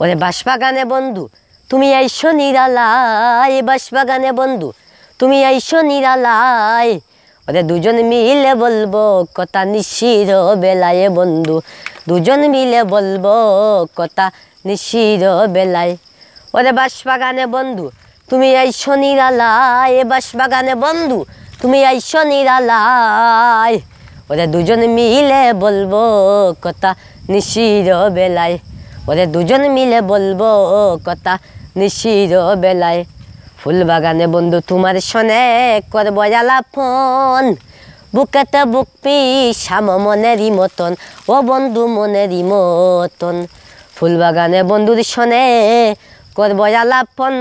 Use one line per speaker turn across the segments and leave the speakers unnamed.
ওরে বাঁশবাগানে বন্ধু, তুমি আইসো নিরালায় বাঁশবাগানে বন্ধু, তুমি আইসো নিরালায়। ওরে দুজন মিলে বলব কথা নিশির বেলায় বন্ধু, দুজন মিলে বলব কথা নিশির বেলায়। ওরে বাঁশবাগানে বন্ধু, তুমি আইসো নিরালায় বাঁশবাগানে বন্ধু, তুমি আইসো নিরালায়। ওরে দুজন মিলে বলব কথা নিশির বেলায়। ওরে দুজন মিলে বলব কথা নিশির বেলায়। ফুল বাগানে বন্ধু তোমার শোনে করব জ্বালা ফোন। বুকেতে বুক পি শ্যাম মনেরই মতন, ও বন্ধু মনেরই মতন। ফুল বাগানে বন্ধুর শোনে করব জ্বালা ফোন।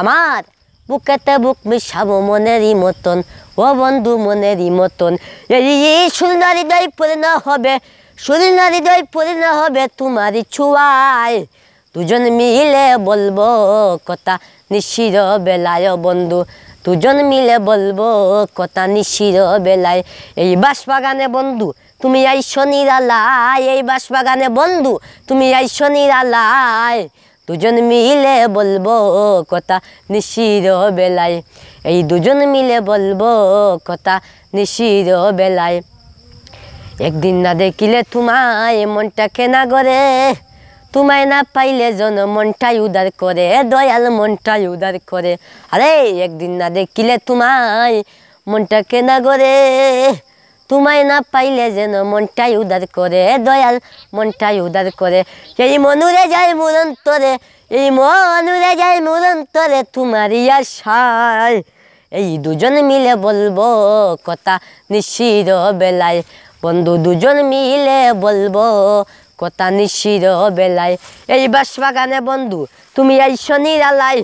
আমার বুকেতে বুক মিশাব মনেরই মতন, ও বন্ধু মনেরই মতন। এই সুন্দর হৃদয় পূর্ণ হবে সুন্দর হৃদয় পূর্ণ হবে তোমারই ছুয়ায়। দুজন মিলে বলব কথা নিশির বেলায়, বন্ধু। দুজন মিলে বলব কথা নিশির বেলায়। এই বাসবাগানে বন্ধু, তুমি আইসো নিরালায় এই বাসবাগানে বন্ধু, তুমি আইসো নিরালায় দুজন মিলে বলব কথা নিশির বেলায়। এই দুজন মিলে বলব কথা নিশির বেলায়। একদিন না দেখিলে তোমায় মনটা কেনা করে তোমায় না পাইলে জন মনটাই উদার করে, দয়াল মনটাই উদার করে। আরে, একদিন না দেখিলে তোমায় মনটা কেনা করে তোমায় না পাইলে যেন মনটাই উদার করে, দয়াল মনটাই উদার করে। এই মনুরে যায় মুরন্তরে, এই মনুরে যায় মুরন্তরে তোমারই আশায়। এই দুজন মিলে বলব কথা নিশির বেলায়। বন্ধু দুজন মিলে বলব, কথা নিশির বেলায়। এই বাঁশবাগানে বন্ধু, তুমি আইসো নিরালায়।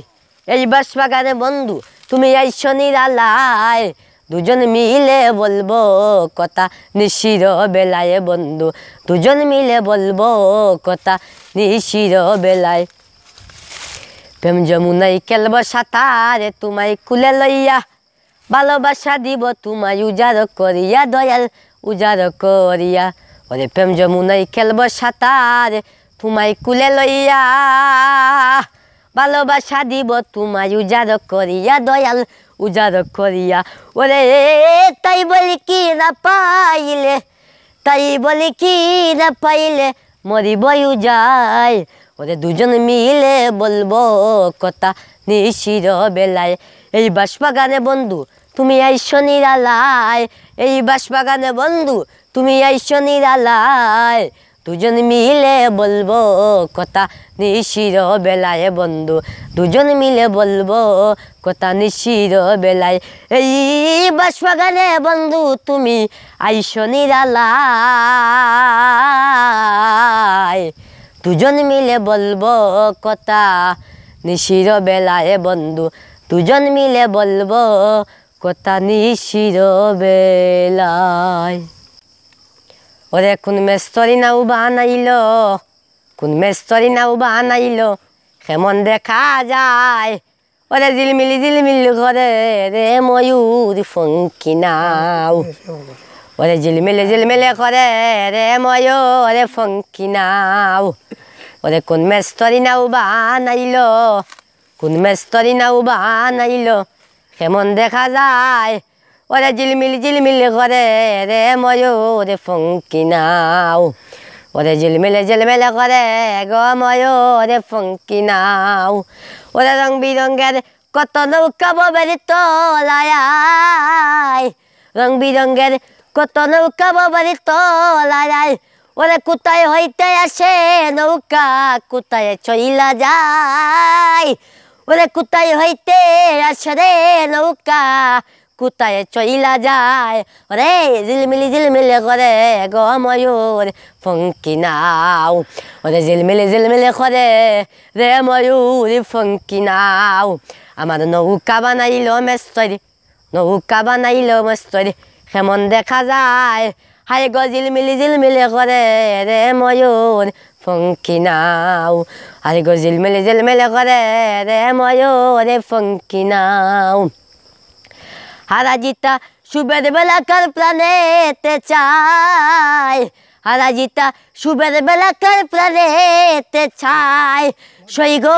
এই বাঁশবাগানে বন্ধু, তুমি আইসো নিরালায়। দুজন মিলে বলব, কথা নিশির বেলায় বন্ধু। দুজন মিলে বলব, কথা নিশির বেলায়। প্রেম যমুনাই খেলব সাঁতারে, তোমায় কুলে লইয়া। ভালোবাসা দিব, তোমায় উজাড় করিয়া দয়াল। উজাড় করিয়া, ওরে প্রেম যমুনাই খেলব সাঁতারে, তোমায় কুলে লইয়া। ভালোবাসা দিব তোমায় উজাড় করিয়া, দয়াল উজাড় করিয়া। ওরে তাই বলি কি না পাইলে, তাই বলি কি না পাইলে মরিবই যায় ওরে দুজন মিলে বলব কথা নিশির বেলায় এই বাসবাগানে বন্ধু, তুমি আইসো নিরালায় এই বাসবাগানে বন্ধু, তুমি আইসো নিরালায় দুজন মিলে বলব কথা নিশির বেলায় বন্ধু, দুজন মিলে বলব কথা নিশির বেলায়। এই বাসবাগানে বন্ধু, তুমি আইসো নিরালায় দুজন মিলে বলব কথা নিশির বেলায় বন্ধু দুজন মিলে বলব, কথা নিশির বেলায় ওরে, কোন মেস্তরি নাও বানাইল, কোন মেস্তরি নাও বানাইল, কেমন দেখা যায়? ওরে জিলমিলি জিলমিল করে রে, ময়ূর ফঙ্কি নাও। ওরে, ঝিলমিলে ঝিলমিলে করে রে, ময়ূরে ফঙ্কি নাও। ওরে, কোন মেস্তরি নাও বানাইল কোন মেস্তরি নাও বানাইল কেমন দেখা যায়। ওরে ঝিলমিল ঝিলমিল করে রে ময়ূরে ফঙ্কি নাও। ওরে ঝিলমিলে ঝিলমিলে করে গো ময়ূরে ফঙ্কি নাও। ওরে রং বিরঙ্গের কত নৌকা ববের তলায়। রং বিরঙ্গের কত নৌকা বাবারি তলায়। ওরে কোথায় হইতে আসে নৌকা কোথায় চইলা যায়। ওরে কোথায় হইতে আসে রে নৌকা কোথায় চইলা যায়। ওরে ঝিলমিলি ঝিলমিলি করে গো ময়ূর, ফঙ্কি নাও। ওরে ঝিলমিলি ঝিলমিলি করে রে ময়ূর, ফঙ্কি নাও। আমার নৌকা বানাইল মেস্তরি, নৌকা বানাইল মেস্তরি, কেমন দেখা যায়? হাই গো ঝিলমিলি ঝিলমিলি করে রে ময়ূর ফঙ্কি নাও হাই গো ঝিলমিলি ঝিলমিলি করে রে ময়ূর ফঙ্কি নাও হারা জিতা সুবের বেলাকার প্রাণেতে চায় হারা জিতা সুবের বেলাকার প্রাণেতে ছাই সই গো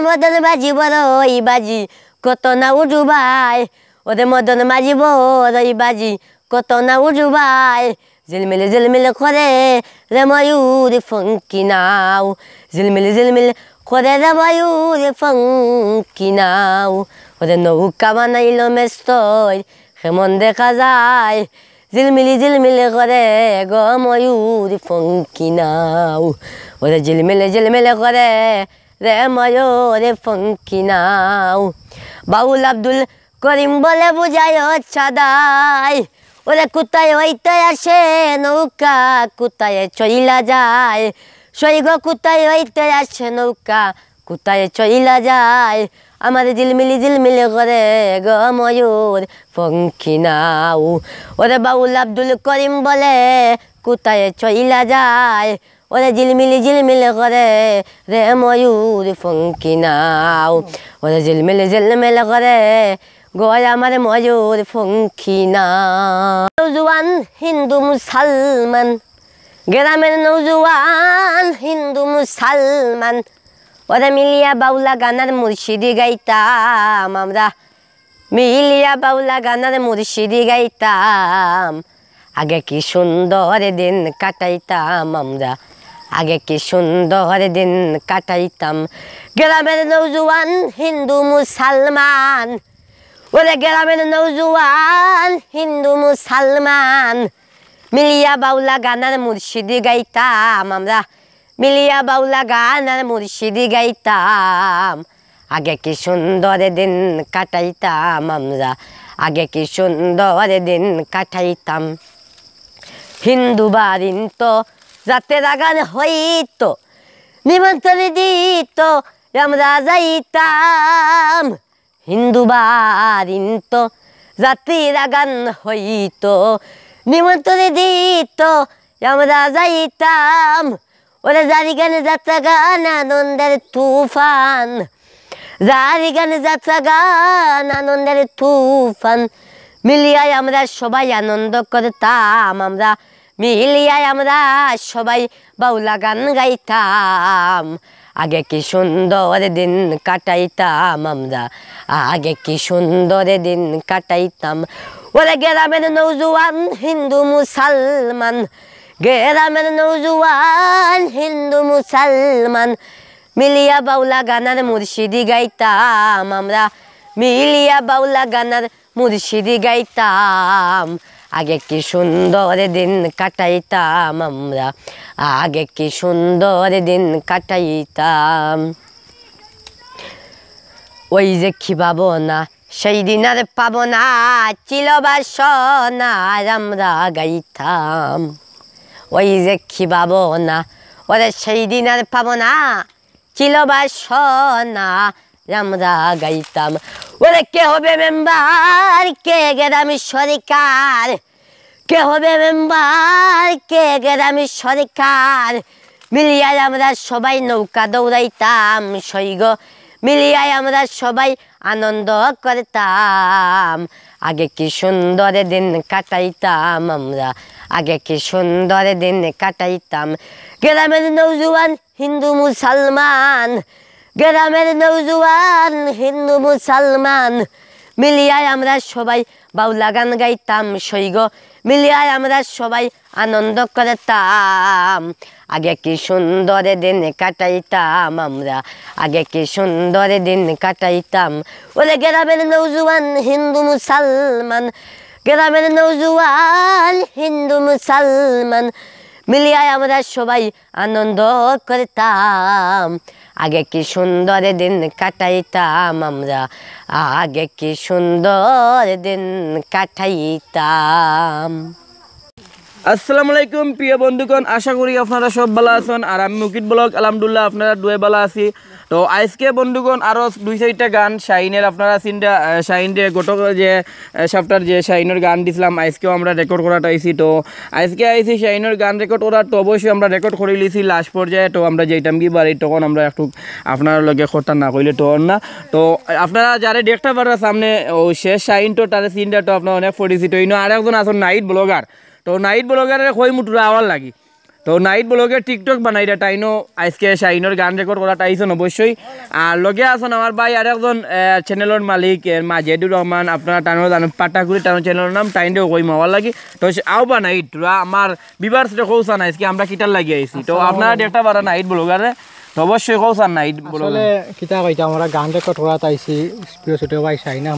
মদন বাজি বড়ই বাজি কত না উডুবাই ওরে মদন বাজি বড়ই বাজি কত না উডুবাই ঝিলমিল ঝিলমিল করে রে ময়ূর ফঙ্কি নাও ঝিলমিল ঝিলমিল করে রে ময়ূর ফঙ্কি নাও ওরে নৌকা বানাইল মেস্তই কেমন দেখা যায় ঝিলমিলি ঝিলমিলি করে গ ময়ূর ফঙ্কি নাও ওরে ঝিলমিলে ঝিলমিলে করে রে ময়ূর ফঙ্কি নাও বাউল আব্দুল করিম বলে বুঝায় ছাদাই ওরে কুতায় হইতে আসে, নৌকা কোথায় চইলা যায়। সৈগ কুতায় হইতে আসে, নৌকা কোথায় চইলা যায়। আমার ঝিলমিলি ঝিলমিলি করে গ ময়ূর, পঙ্খি নাও। ওরে বাউল আব্দুল করিম বলে কোথায় চইলা যায়। ওরে ঝিলমিলি ঝিলমিলি করে রে ময়ূর পঙ্খি নাও ওরে ঝিলমিলি ঝিলমিলি করে গয় আমার ময়ূর পঙ্খি না নৌজওয়ান হিন্দু মুসলমান গ্রামের নৌজওয়ান হিন্দু মুসলমান ওরে মিলিয়া বাউলা গানার মুর্শিদি গাইতাম আমরা মিলিয়া বাউলা গানার মুর্শিদি গাইতাম আগে কি সুন্দর দিন কাটাইতাম আমরা আগে কি সুন্দর দিন কাটাইতাম? গ্রামের নৌজুয়ান হিন্দু মুসলমান। ওরে গ্রামের নৌজুয়ান হিন্দু মুসলমান। মিলিয়া বাউলা গানার মুর্শিদি গাইতাম আমরা। মিলিয়া বাউলা গানার মুর্শিদি গাইতাম। আগে কি সুন্দর দিন কাটাইতাম আমরা। আগে কি সুন্দর দিন কাটাইতাম। হিন্দু বারিন তো রাতের আগান হইতো, নিমন্ত্রণ দিত আমরা যাইতাম হিন্দু বারিন তো জাতির আগান হইতো, নিমন্ত্রণ দিত আমরা যাইতাম ওরা জারি গান যাত্রা গান আনন্দের তুফান, জারি গানে যাত্রা গান আনন্দের তুফান, মিলিয়ায় আমরা সবাই আনন্দ করতাম, আমরা মিলিয়ায় আমরা সবাই বাউলা গান গাইতাম। আগে কি সুন্দর দিন কাটাইতাম আমরা। আগে কি সুন্দর দিন কাটাইতাম। ওরে গ্রামের নৌজওয়ান হিন্দু মুসলমান। গ্রামের নৌজওয়ান হিন্দু মুসলমান। মিলিয়া বাউলা গানার মুর্শিদি গাইতাম আমরা। মিলিয়া বাউলা গানার মুর্শিদি গাইতাম। আগে কি সুন্দর দিন কাটাইতাম আমরা? আগে কি সুন্দর দিন কাটাইতাম? ওই যে খিবাবো না? সেই দিন আর পাবো না চিলবাসনা আমরা গাইতাম। ওই যে খিবাবো না? ওরে সেই দিন আর পাবো না চিলবাসনা আমরা গাইতাম ওরে কে হবে মেম্বার? কে গেরামি সরকার? কে হবে মেম্বার? কে গেরামি সরকার? মিলিয়ায় আমরা সবাই নৌকা দৌড়াইতাম, সৈগ। মিলিয়ায় আমরা সবাই আনন্দ করতাম। আগে কি সুন্দর দিন কাটাইতাম আমরা? আগে কি সুন্দর দিন কাটাইতাম? গ্রামের নৌজওয়ান হিন্দু মুসলমান? গ্রামের নৌজুয়ান হিন্দু, মুসলমান। মিলিয়ায় আমরা সবাই বাউলা গান গাইতাম, সৈগ। মিলিয়ায় আমরা সবাই আনন্দ করতাম। আগে কি সুন্দর দিন কাটাইতাম আমরা, আগে কি সুন্দর দিন কাটাইতাম। ওরে গ্রামের নৌজুয়ান হিন্দু, মুসলমান। গ্রামের নৌজওয়ান হিন্দু, মুসলমান। মিলিয়ায় আমরা সবাই আনন্দ করতাম। আগে কি সুন্দর দিন কাটাইতাম আমরা? আগে কি সুন্দর দিন কাটাইতাম?
আসসালামু আলাইকুম, প্রিয় বন্ধুগণ, আশা করি আপনারা সব ভালো আছেন। আর আমি মুকিত ব্লগ, আলহামদুলিল্লাহ, আপনারা দুয়ে ভালো আছি। তো আজকে বন্ধুগণ আরও দুই চারটা গান শাইনের আপনারা চিন্তা যে গত যে সপ্তাহ যে শাইনের গান দিছিলাম, আজকেও আমরা রেকর্ড করাটা আইছি। তো আজকে আইছি শাইনের গান রেকর্ড করার, তো অবশ্যই আমরা রেকর্ড করে লিছি লাস্ট পর্যায়ে। তো আমরা যেইটাম কি বাড়ি তখন আমরা একটু আপনার লগে কথা না কইলে তো না। তো আপনারা যারা দেখতে পারেন সামনে, ও শেষ শাইন তো তার চিন্তা তো আপনার অনেক পরিচিত। ইনো আর একজন আছেন, নাইট ব্লগার। তো নাইট ব্লগারের কই মুটুরা আওয়ার লাগি। তো নাইট ব্লগে টিকটক বানাই দা টাইনো আজকে শাইনের গান রেকর্ড করা টাইছন অবশ্যই আর লগে আছেন আমার ভাই আর একজন চ্যানেলের মালিক মাজেদুর রহমান আপনারা টানো জানো পাটাকুড়ি টানো চ্যানেলের নাম টাইনও কই মাওয়ার লাগি। তো আও বা নাইট আমার বিবার সেটা কৌসা না আজকে আমরা কিটার লাগি আইছি। তো আপনারা দেখতে পারেন নাইট ব্লগারে অবশ্যই কৌসান ব্লগার
আসলে কিতা কইতা আমরা গান রেকর্ড করা তাইছি প্রিয় ছোট ভাই শাহিনা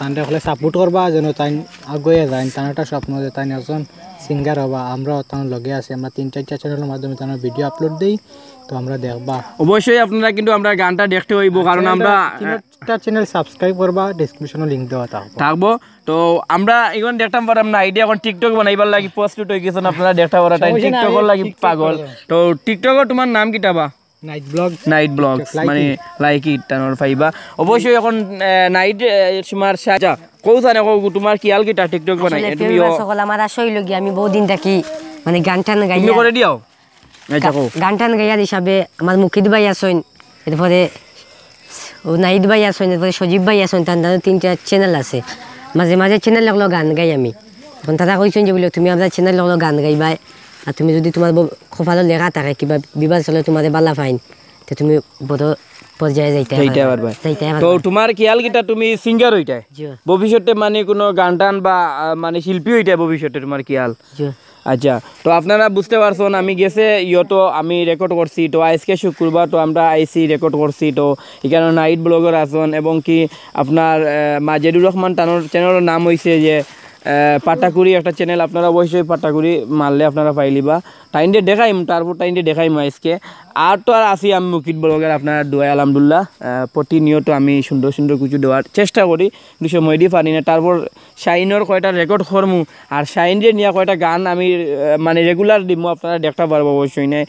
তানরে হলে সাপোর্ট করবা যেন তাই আগুয়ে যায় তার একটা স্বপ্ন যে তাই একজন সিঙ্গার হবা। আমরা তার লগে আছি আমরা তিন চারটা চ্যানেলের মাধ্যমে তার ভিডিও আপলোড দিই তো আমরা দেখবা।
অবশ্যই আপনারা কিন্তু আমরা গানটা দেখতে হইব কারণ আমরা
তিনটা চ্যানেল সাবস্ক্রাইব করবা ডিসক্রিপশনে লিংক দেওয়া থাকব।
থাকব। তো আমরা এখন দেখতাম পারাম না আইডিয়া এখন টিকটক বানাইবার লাগি পোস্ট হয়ে গেছেন আপনারা দেখতে পারা
নাই,
টিকটকর লাগি পাগল। তো টিকটকর তোমার নাম কিটা বা
night blog
night blog
Like
মানে লাইক ইট টানোর ফাইবা। অবশ্যই এখন নাইট তোমার সাজা কৌ তোমার কিয়াল কিটা টিকটক বানাই? তুমি
সকল আমার আসই লগি আমি বহুদিন থাকি মানে গান টান
তুমি করে দিও আচ্ছা কৌ
গান টান গাইয়ার হিসাবে আমার মুকিদ ভাই আসইন এরপরে ও নাইদ ভাই আসইন এরপরে সজীব ভাই আসইন তার তিনটা চ্যানেল আছে। মাঝে মাঝে চ্যানেল লাগল গান গাই আমি। এখন তারা কইছেন যে বলে তুমি আমরা চ্যানেল লাগল গান গাইবাই। আর তুমি যদি তোমার কপালে লেখা থাকে কিবা বিবাদ চলে তোমার বালা ফাইন। তো তুমি বড় পর্যায়ে যাইতে
যাইতে পারবা। তো তোমার কিয়াল কিটা তুমি সিঙ্গার হইটাই ভবিষ্যতে মানে কোনো গান টান বা মানে শিল্পী হইটাই ভবিষ্যতে তোমার কিয়াল আচ্ছা তো আপনারা বুঝতে পারছেন আমি গেছে ইয়তো আমি রেকর্ড করছি তো আজকে শুক্রবার তো আমরা আইসি রেকর্ড করছি তো এখানে নাইট ব্লগার আসন এবং কি আপনার মাজেদুর রহমান টানোর চ্যানেলের নাম হয়েছে যে পাটাকুড়ি একটা চ্যানেল আপনারা অবশ্যই পাটাকুড়ি মারলে আপনারা পাইলিবা টাইমটা দেখাইম তারপর টাইমটা দেখাইম আজকে। আর তো আর আছি আমি মুকিট ব্লগার আপনার দোয়াই আলহামদুলিল্লাহ। আহ, প্রতিনিয়ত আমি সুন্দর সুন্দর কিছু দেওয়ার চেষ্টা করি। কিন্তু সময় দিয়ে পারি না। তারপর শাইনের কয়টা রেকর্ড করমু আর শাইন যে নিয়ে কয়টা গান আমি মানে রেগুলার দিব আপনারা দেখতে পারব অবশ্যই। নাই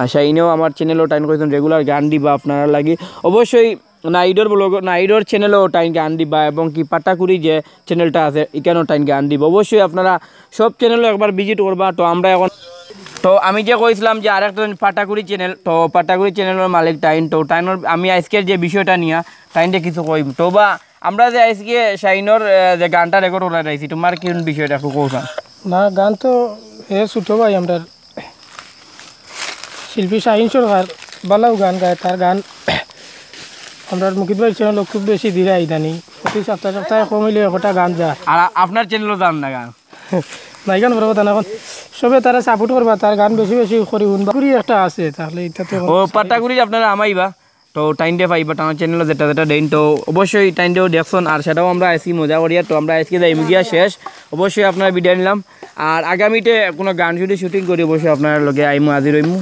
আর শাইনেও আমার চ্যানেলও টাইম করেছেন রেগুলার গান দিবা আপনারা লাগে। অবশ্যই নাইডর ব্লগ, নাইডর চ্যানেলও টাইম গান দিবা এবং কি পাটাকুড়ি যে চ্যানেলটা আছে, এখানেও টাইম গান দিব অবশ্যই আপনারা সব চ্যানেলও একবার ভিজিট করবা। তো আমরা এখন তো আমি যে কইছিলাম যে আরেকটা পাটাকুড়ি চ্যানেল তো পাটাকুড়ি চ্যানেলের মালিক টাইন। তো টাইনের আমি আজকের যে বিষয়টা নিয়ে, টাইনটা কিছু কইম। তো বা আমরা যে আজকে শাইনর যে গানটা রেকর্ড করে রাখছি তোমার কি বিষয়টা একটু কৌশল
না, গান তো এ ছোটো ভাই, আমরা শিল্পী শাহিন সরকার বালাও গান গায়, তার গান আমরা মুকিত ভাই চ্যানেল খুব বেশি ইদানি প্রতি সপ্তাহে সপ্তাহে কমিলে একটা গান যায়।
আর আপনার চ্যানেলও যান না গান?
নাই গান না এখন সবে তারা সাপোর্ট করবা তার গান বেশি বেশি করি একটা আছে তাহলে এটা তো
ও আপনারা আমাইবা। তো টাইম ডে পাইবা টানা চ্যানেলে যেটা যেটা দেন তো অবশ্যই টাইম ডেও দেখছেন আর সেটাও আমরা আজকে মজা করিয়া তো আমরা আজকে যাই গিয়া শেষ। অবশ্যই আপনারা ভিডিও নিলাম। আর আগামীতে কোনো গান যদি শুটিং করি অবশ্যই আপনার লগে আইমু আজি রইমু